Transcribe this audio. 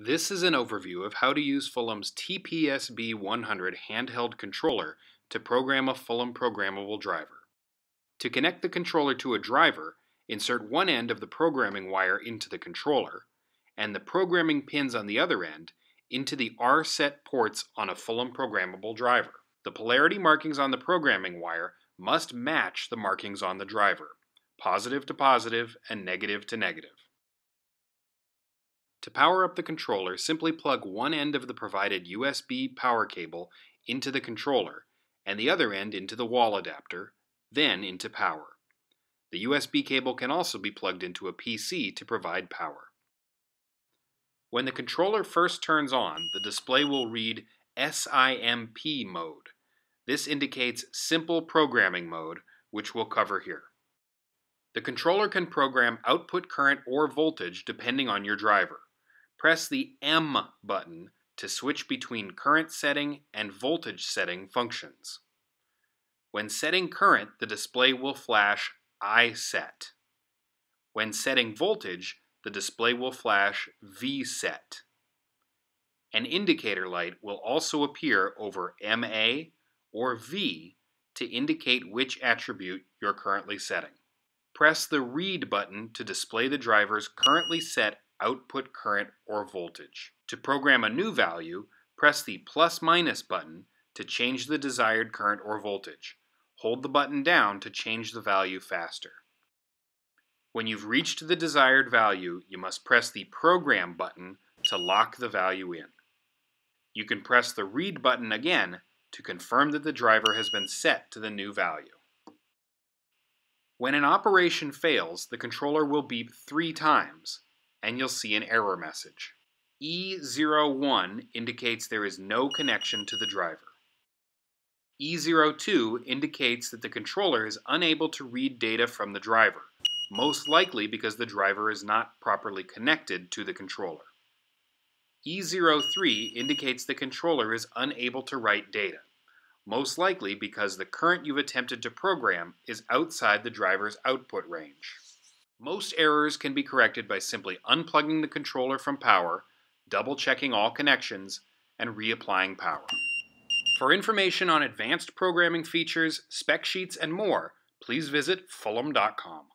This is an overview of how to use Fulham's TPSB 100 handheld controller to program a Fulham programmable driver. To connect the controller to a driver, insert one end of the programming wire into the controller, and the programming pins on the other end into the R-set ports on a Fulham programmable driver. The polarity markings on the programming wire must match the markings on the driver, positive to positive and negative to negative. To power up the controller, simply plug one end of the provided USB power cable into the controller and the other end into the wall adapter, then into power. The USB cable can also be plugged into a PC to provide power. When the controller first turns on, the display will read SIMP mode. This indicates Simple Programming Mode, which we'll cover here. The controller can program output current or voltage depending on your driver. Press the M button to switch between current setting and voltage setting functions. When setting current, the display will flash I set. When setting voltage, the display will flash V set. An indicator light will also appear over MA or V to indicate which attribute you're currently setting. Press the Read button to display the driver's currently set output current or voltage. To program a new value, press the plus minus button to change the desired current or voltage. Hold the button down to change the value faster. When you've reached the desired value, you must press the Program button to lock the value in. You can press the Read button again to confirm that the driver has been set to the new value. When an operation fails, the controller will beep three times, and you'll see an error message. E01 indicates there is no connection to the driver. E02 indicates that the controller is unable to read data from the driver, most likely because the driver is not properly connected to the controller. E03 indicates the controller is unable to write data, most likely because the current you've attempted to program is outside the driver's output range. Most errors can be corrected by simply unplugging the controller from power, double checking all connections, and reapplying power. For information on advanced programming features, spec sheets, and more, please visit fulham.com.